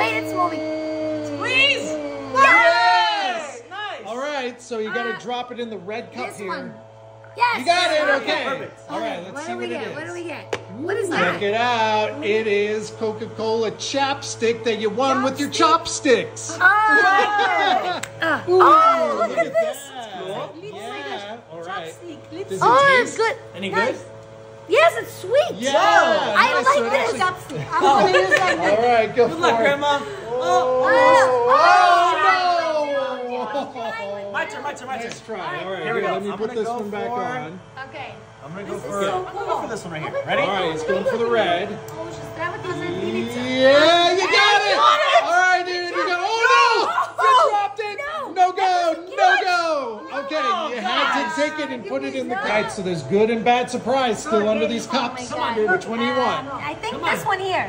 wait, it's moving. Please. Yes! Nice. All right, so you got to Uh, drop it in the red cup This here. one. Yes. You got it. yes, Okay. Perfect. All right, Okay, let's what see do we what get? is. What do we get? What is that? Check it out. It is Coca-Cola chapstick that you won with your chopsticks. Oh! Uh, Ooh, oh, look at this. that. cool. Yeah. All right. Does it Oh, taste? it's good. Any Nice. good? Yes, it's sweet. Yeah. I nice. like So it this. actually- I'm gonna use like All this. right, go Good for luck, it. Grandma. Oh, Oh, no! My turn, my turn, my turn. Nice try. All right, Here we go. let me I'm put gonna this go one back for- on. Okay. I'm gonna go This for. so I'm gonna go for this one right here. Ready? All right, he's going for the red. Oh, just grab it doesn't need it. Yeah, you got it! got it! All right, dude, you got Oh, no! You dropped it! No! No go! Give No us- go! Okay, Oh, you had to take it and put it in the Give me kite, so there's good and bad surprise still oh, under these Oh my cups. God. Dude, which one do you want? I think this one here.